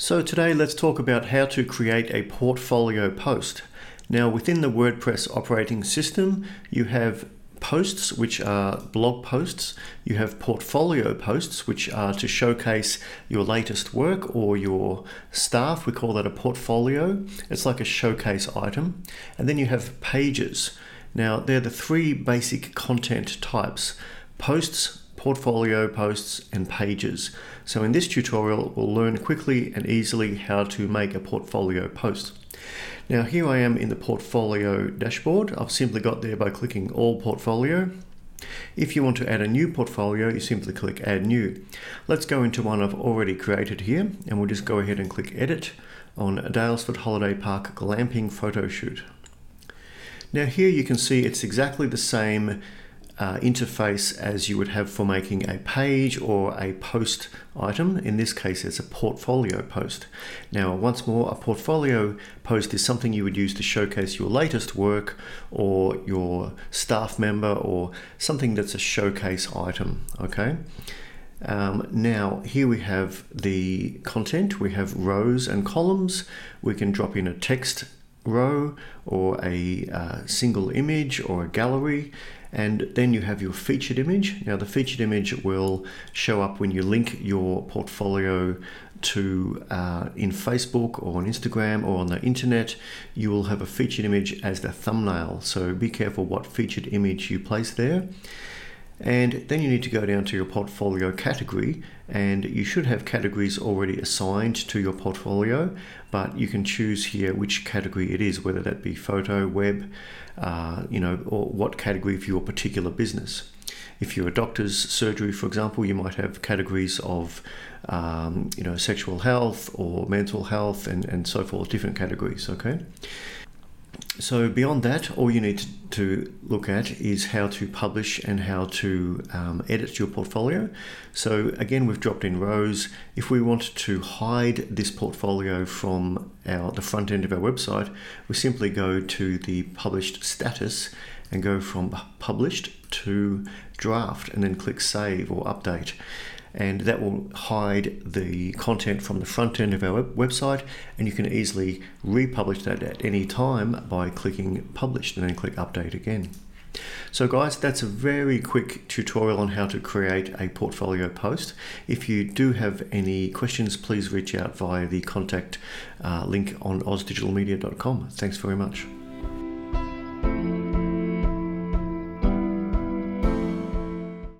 So today let's talk about how to create a portfolio post. Now within the WordPress operating system, you have posts, which are blog posts. You have portfolio posts, which are to showcase your latest work or your staff. We call that a portfolio. It's like a showcase item. And then you have pages. Now, they're the three basic content types posts, portfolio posts, and pages. So in this tutorial, we'll learn quickly and easily how to make a portfolio post. Now here I am in the portfolio dashboard. I've simply got there by clicking all portfolio. If you want to add a new portfolio, you simply click add new. Let's go into one I've already created here and we'll just go ahead and click edit on Daylesford Holiday Park glamping photo shoot. Now here you can see it's exactly the same uh, interface as you would have for making a page or a post item. In this case, it's a portfolio post. Now, once more, a portfolio post is something you would use to showcase your latest work or your staff member or something that's a showcase item, okay? Um, now, here we have the content. We have rows and columns. We can drop in a text row or a uh, single image or a gallery and then you have your featured image. Now the featured image will show up when you link your portfolio to uh, in Facebook or on Instagram or on the internet, you will have a featured image as the thumbnail. So be careful what featured image you place there. And then you need to go down to your portfolio category, and you should have categories already assigned to your portfolio, but you can choose here which category it is, whether that be photo, web, uh, you know, or what category for your particular business. If you're a doctor's surgery, for example, you might have categories of, um, you know, sexual health or mental health and, and so forth, different categories, okay? So beyond that, all you need to look at is how to publish and how to um, edit your portfolio. So again, we've dropped in rows. If we want to hide this portfolio from our the front end of our website, we simply go to the published status and go from published to draft and then click save or update and that will hide the content from the front end of our website and you can easily republish that at any time by clicking published and then click update again. So guys, that's a very quick tutorial on how to create a portfolio post. If you do have any questions, please reach out via the contact uh, link on ausdigitalmedia.com. Thanks very much.